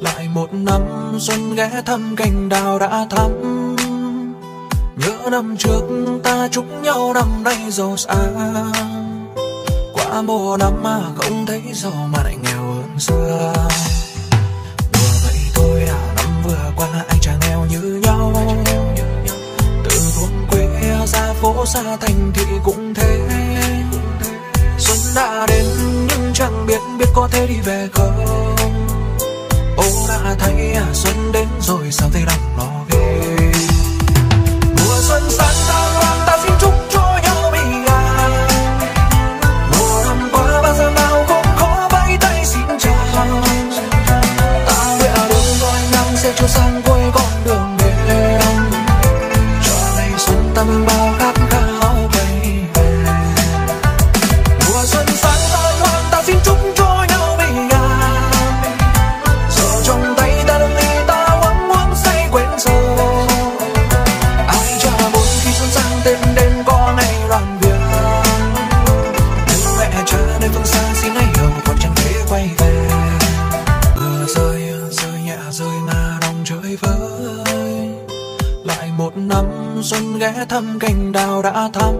Lại một năm xuân ghé thăm cành đào đã thắm. Nhớ năm trước ta chúc nhau năm nay giàu sang qua một năm mà không thấy giàu mà lại nghèo hơn xưa. Đùa vậy thôi à năm vừa qua anh chàng nghèo như nhau. Từ thôn quê ra phố xa thành thị cũng thế. Xuân đã đến nhưng chẳng biết biết có thể đi về không thấy à, xuân đến rồi sao thấy lòng lo xuân ghé thăm cành đào đã thắm.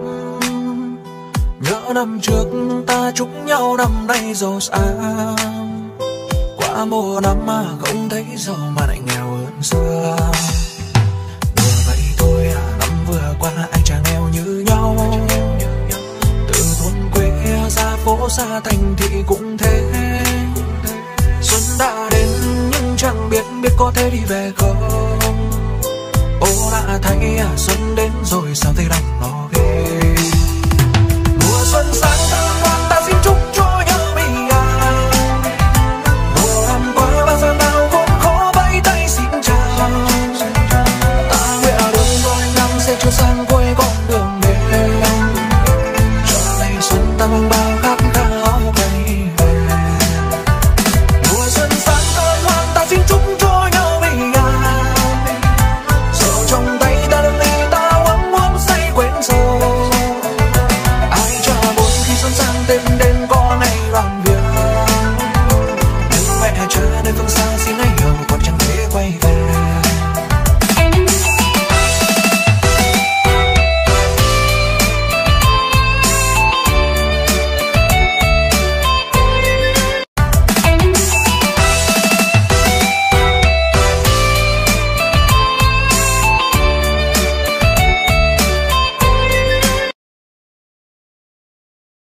Nhớ năm trước ta chúc nhau năm nay giàu sang. Qua mùa năm mà không thấy giàu mà lại nghèo hơn xưa. Đùa vậy thôi à năm vừa qua anh chàng nghèo như nhau. Từ thôn quê ra phố xa thành thị cũng thế. Xuân đã đến nhưng chẳng biết biết có thể đi về không thấy à, xuân đến rồi sao thấy lòng nó ghê?